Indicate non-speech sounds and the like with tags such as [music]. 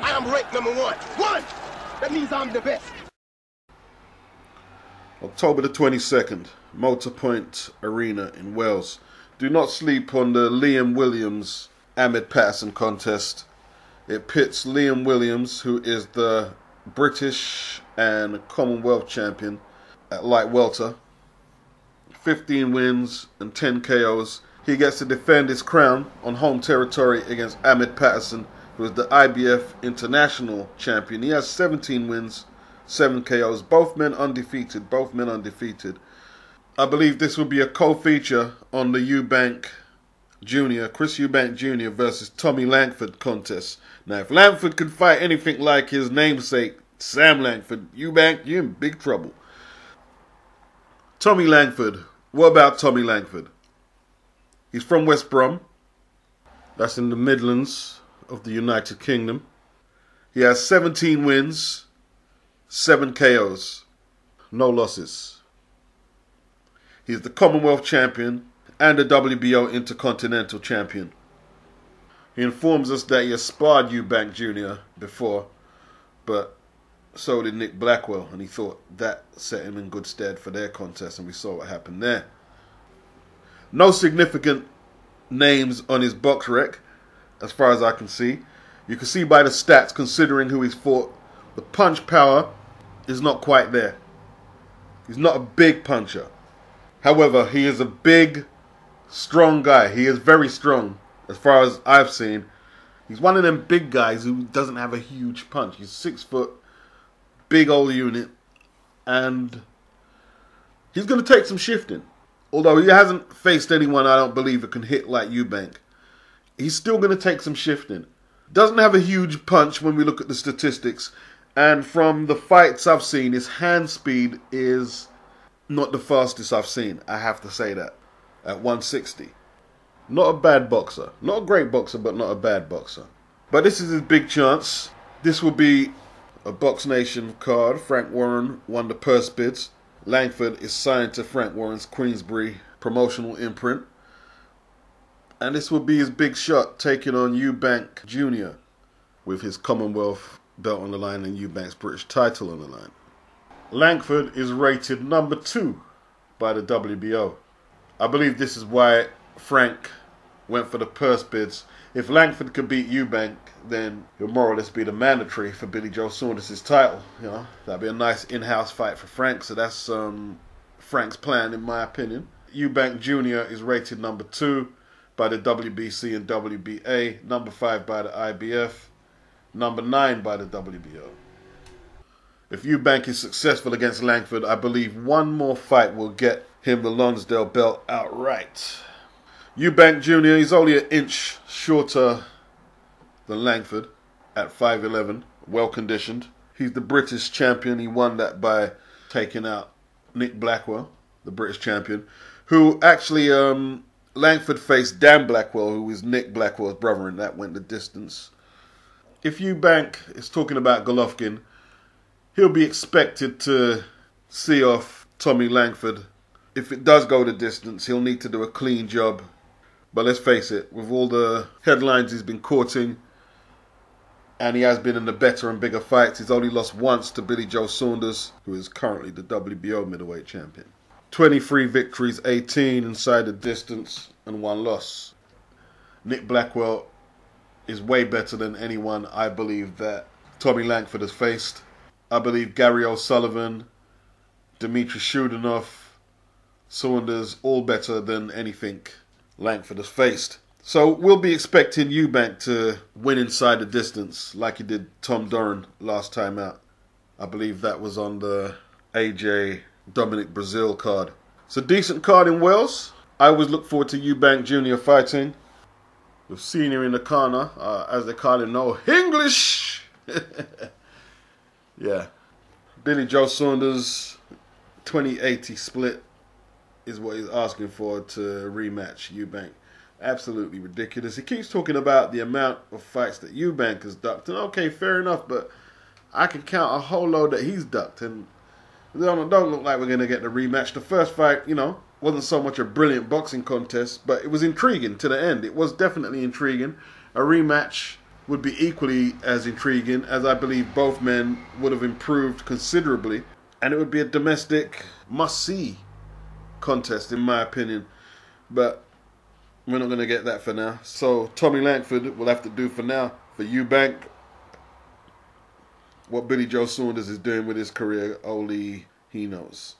I am ranked number one. One! That means I'm the best. October the 22nd, Motorpoint Arena in Wales. Do not sleep on the Liam Williams Ahmed Patterson contest. It pits Liam Williams, who is the British and Commonwealth champion at light welter. 15 wins and 10 KOs. He gets to defend his crown on home territory against Ahmed Patterson, who is the IBF International champion. He has 17 wins, 7 KOs. Both men undefeated. Both men undefeated. I believe this will be a co-feature on the Eubank Jr., Chris Eubank Jr. versus Tommy Langford contest. Now, if Langford could fight anything like his namesake, Sam Langford, Eubank, you're in big trouble. Tommy Langford. What about Tommy Langford? He's from West Brom. That's in the Midlands of the United Kingdom. He has 17 wins, 7 KOs, no losses. He's the Commonwealth champion and the WBO Intercontinental champion. He informs us that he has sparred Eubank Jr. before, but so did Nick Blackwell, and he thought that set him in good stead for their contest, and we saw what happened there. No significant names on his BoxRec, as far as I can see. You can see by the stats, considering who he's fought, the punch power is not quite there. He's not a big puncher. However, he is a big, strong guy. He is very strong, as far as I've seen. He's one of them big guys who doesn't have a huge punch. He's six foot, big old unit, and he's going to take some shifting. Although he hasn't faced anyone I don't believe that can hit like Eubank, he's still going to take some shifting. Doesn't have a huge punch when we look at the statistics, and from the fights I've seen, his hand speed is not the fastest I've seen. I have to say that at 160. Not a bad boxer. Not a great boxer, but not a bad boxer. But this is his big chance. This will be a Box Nation card. Frank Warren won the purse bids. Langford is signed to Frank Warren's Queensberry promotional imprint. And this will be his big shot taking on Eubank Jr. with his Commonwealth belt on the line and Eubank's British title on the line. Langford is rated number two by the WBO. I believe this is why Frank went for the purse bids. If Langford could beat Eubank, then he'll more or less be the mandatory for Billy Joe Saunders' title. You know, that'd be a nice in-house fight for Frank. So that's um, Frank's plan, in my opinion. Eubank Jr. is rated number two by the WBC and WBA, number five by the IBF, number nine by the WBO. If Eubank is successful against Langford, I believe one more fight will get him the Lonsdale belt outright. Eubank Jr. is only an inch shorter than Langford at 5'11, well conditioned. He's the British champion. He won that by taking out Nick Blackwell, the British champion, who actually um, Langford faced Dan Blackwell, who was Nick Blackwell's brother, and that went the distance. If Eubank is talking about Golovkin, he'll be expected to see off Tommy Langford. If it does go the distance, he'll need to do a clean job. But let's face it, with all the headlines he's been courting, and he has been in the better and bigger fights, he's only lost once to Billy Joe Saunders, who is currently the WBO middleweight champion. 23 victories, 18 inside the distance, and one loss. Nick Blackwell is way better than anyone I believe that Tommy Langford has faced. I believe Gary O'Sullivan, Dmitry Chudinov, Saunders, all better than anything Langford has faced. So we'll be expecting Eubank to win inside the distance like he did Tom Doran last time out. I believe that was on the AJ Dominic Breazeale card. It's a decent card in Wales. I always look forward to Eubank Jr. fighting. With Senior in the corner, uh, as they call him now, English! [laughs] yeah. Billy Joe Saunders, 2080 split is what he's asking for to rematch Eubank. Absolutely ridiculous. He keeps talking about the amount of fights that Eubank has ducked. And okay, fair enough, but I can count a whole load that he's ducked. And don't look like we're going to get the rematch. The first fight, you know, wasn't so much a brilliant boxing contest, but it was intriguing to the end. It was definitely intriguing. A rematch would be equally as intriguing, as I believe both men would have improved considerably, and it would be a domestic must see contest, in my opinion. But we're not going to get that for now. So, Tommy Langford will have to do for now. For Eubank, what Billy Joe Saunders is doing with his career, only he knows.